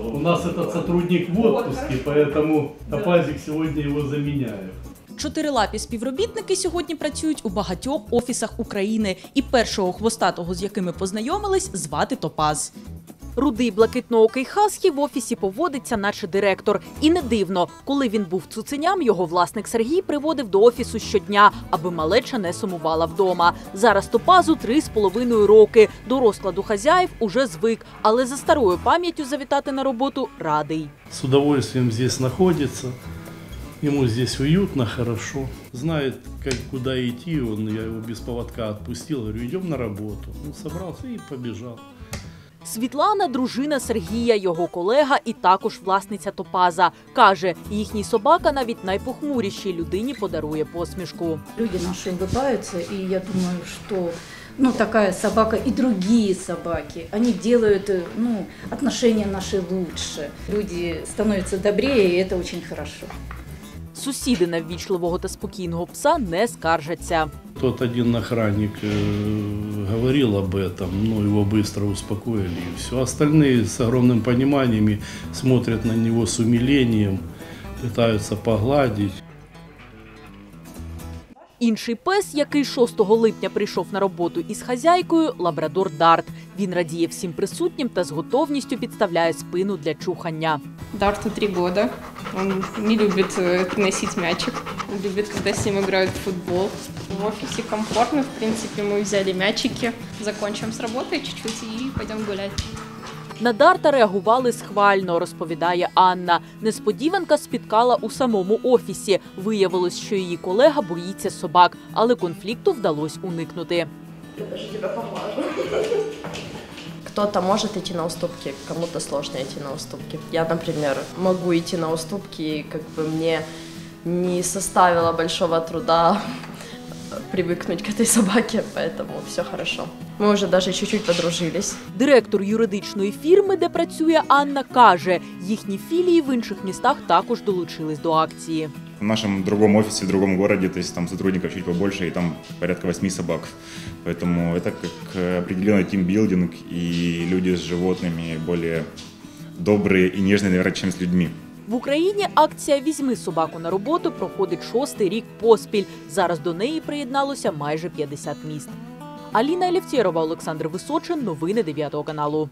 У нас этот сотрудник в отпуске, поэтому Топазик сегодня его заменяет. Чотирилапі співробітники сьогодні працюють у багатьох офісах України, і першого хвостатого, з якими познайомились, звати Топаз. Рудий блакитноокий Хасхі в офісі поводиться, наче директор. І не дивно, коли він був цуценям, його власник Сергій приводив до офісу щодня, аби малеча не сумувала вдома. Зараз топазу три з половиною роки. До розкладу хазяїв уже звик, але за старою пам'яттю завітати на роботу радий. С удовольствием здесь находится. Ему здесь уютно, хорошо. Знает, как, куда идти. Он, я его без поводка отпустил. Говорю, идем на работу. Он собрался и побежал. Світлана, дружина Сергія, його колега і також власниця Топаза. Каже, їхній собака навіть найпохмурішій людині подарує посмішку. Люди наши улыбаются, и я думаю, что ну, такая собака и другие собаки, они делают э, ну, отношения наши лучше. Люди становятся добрее, и это очень хорошо. Сусіди на ввічливого та спокійного пса не скаржаться. Тот один охранник э, говорил об этом, но его быстро успокоили и все. Остальные с огромным пониманием и смотрят на него с умилением, пытаются погладить. Інший пес, який 6 липня прийшов на роботу із хазяйкою, лабрадор Дарт. Він радіє всім присутнім та з готовністю підставляє спину для чухання. Дарту три года. Он не любит э, приносить мячик. Он любит, когда с ним играют в футбол. В офисе комфортно, в принципе, мы взяли мячики. Закончим с работой чуть-чуть и пойдем гулять. На Дарта реагували схвально, розповідає Анна. Несподіванка спіткала у самому офісі. Виявилось, що її колега боїться собак, але конфлікту вдалося уникнути. Кто-то может идти на уступки, кому-то сложно идти на уступки. Я, например, могу идти на уступки, и как бы мне не составило большого труда привыкнуть к этой собаке, поэтому все хорошо. Мы уже даже чуть-чуть подружились. Директор юридичної фірми, де працює Анна, каже, їхні філії в інших містах також долучились до акції. В нашем другом офисе, в другом городе, то есть там сотрудников чуть побольше, и там порядка восьми собак. Поэтому это как э, определенный тимбилдинг, и люди с животными более добрые и нежные, наверное, чем с людьми. В Україні акція Візьми собаку на роботу проходить шостий рік поспіль. Зараз до неї приєдналося майже 50 міст. Аліна Елівтєрова, Олександр Височин. Новини 9 каналу.